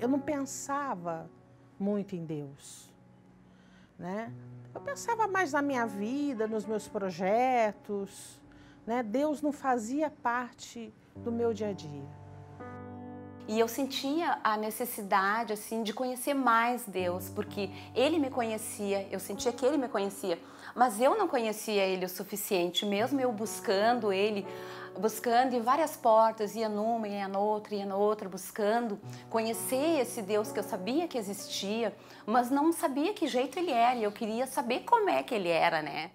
eu não pensava muito em Deus, né? Eu pensava mais na minha vida, nos meus projetos, né? Deus não fazia parte do meu dia a dia. E eu sentia a necessidade assim de conhecer mais Deus, porque ele me conhecia, eu sentia que ele me conhecia, mas eu não conhecia ele o suficiente, mesmo eu buscando ele, buscando em várias portas, ia numa, ia noutra, ia noutra, buscando conhecer esse Deus que eu sabia que existia, mas não sabia que jeito ele era, e eu queria saber como é que ele era, né?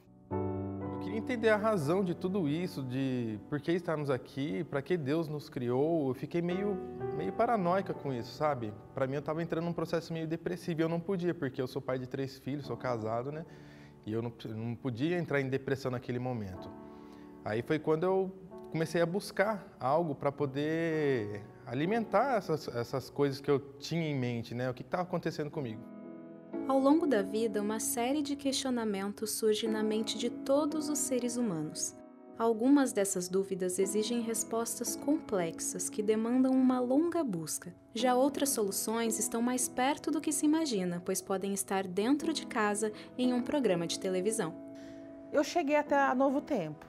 queria entender a razão de tudo isso, de por que estamos aqui, para que Deus nos criou. Eu fiquei meio, meio paranoica com isso, sabe? Para mim eu estava entrando num processo meio depressivo eu não podia, porque eu sou pai de três filhos, sou casado, né? E eu não, não podia entrar em depressão naquele momento. Aí foi quando eu comecei a buscar algo para poder alimentar essas, essas coisas que eu tinha em mente, né? O que estava acontecendo comigo. Ao longo da vida, uma série de questionamentos surge na mente de todos os seres humanos. Algumas dessas dúvidas exigem respostas complexas que demandam uma longa busca. Já outras soluções estão mais perto do que se imagina, pois podem estar dentro de casa em um programa de televisão. Eu cheguei até a Novo Tempo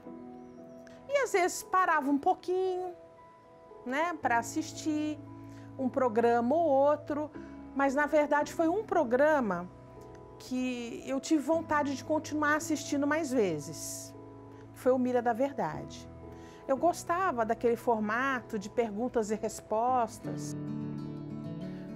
e às vezes parava um pouquinho, né, para assistir um programa ou outro, mas na verdade foi um programa que eu tive vontade de continuar assistindo mais vezes. Foi o Mira da Verdade. Eu gostava daquele formato de perguntas e respostas.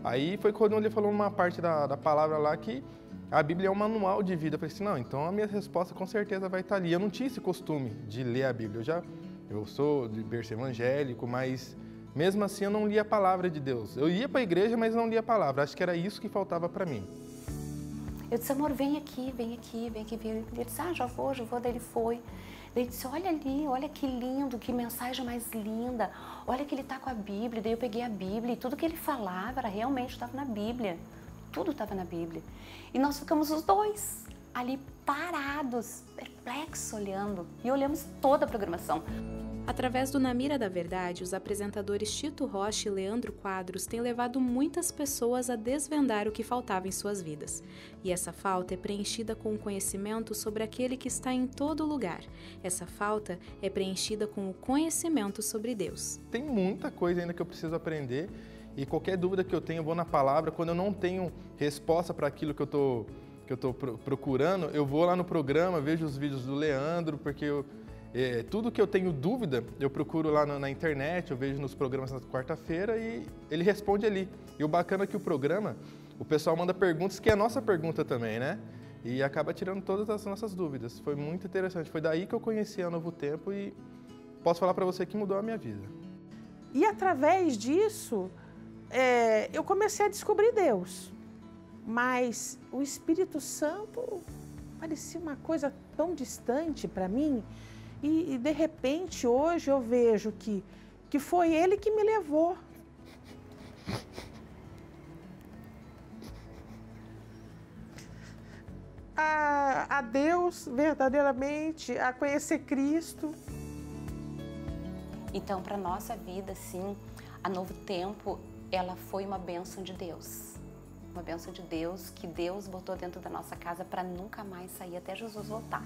Aí foi quando ele falou uma parte da, da palavra lá que a Bíblia é um manual de vida. Eu falei assim, não, então a minha resposta com certeza vai estar ali. Eu não tinha esse costume de ler a Bíblia. Eu já, eu sou de berço evangélico, mas mesmo assim, eu não lia a palavra de Deus. Eu ia para a igreja, mas não lia a palavra. Acho que era isso que faltava para mim. Eu disse, amor, vem aqui, vem aqui, vem aqui. Ele disse, ah, já vou, já vou. Daí ele foi. Ele disse, olha ali, olha que lindo, que mensagem mais linda. Olha que ele está com a Bíblia. Daí eu peguei a Bíblia e tudo que ele falava era realmente estava na Bíblia. Tudo estava na Bíblia. E nós ficamos os dois ali parados, perplexos, olhando. E olhamos toda a programação. Através do Na Mira da Verdade, os apresentadores Tito Rocha e Leandro Quadros têm levado muitas pessoas a desvendar o que faltava em suas vidas. E essa falta é preenchida com o conhecimento sobre aquele que está em todo lugar. Essa falta é preenchida com o conhecimento sobre Deus. Tem muita coisa ainda que eu preciso aprender e qualquer dúvida que eu tenho, eu vou na palavra. Quando eu não tenho resposta para aquilo que eu que eu estou procurando, eu vou lá no programa, vejo os vídeos do Leandro, porque eu, é, tudo que eu tenho dúvida, eu procuro lá na, na internet, eu vejo nos programas na quarta-feira e ele responde ali. E o bacana é que o programa, o pessoal manda perguntas que é a nossa pergunta também, né? E acaba tirando todas as nossas dúvidas. Foi muito interessante. Foi daí que eu conheci a Novo Tempo e posso falar para você que mudou a minha vida. E através disso, é, eu comecei a descobrir Deus. Mas o Espírito Santo parecia uma coisa tão distante para mim e, e, de repente hoje eu vejo que, que foi ele que me levou. A, a Deus verdadeiramente, a conhecer Cristo. Então, para nossa vida, sim, a Novo Tempo, ela foi uma bênção de Deus. Uma bênção de Deus que Deus botou dentro da nossa casa para nunca mais sair até Jesus voltar.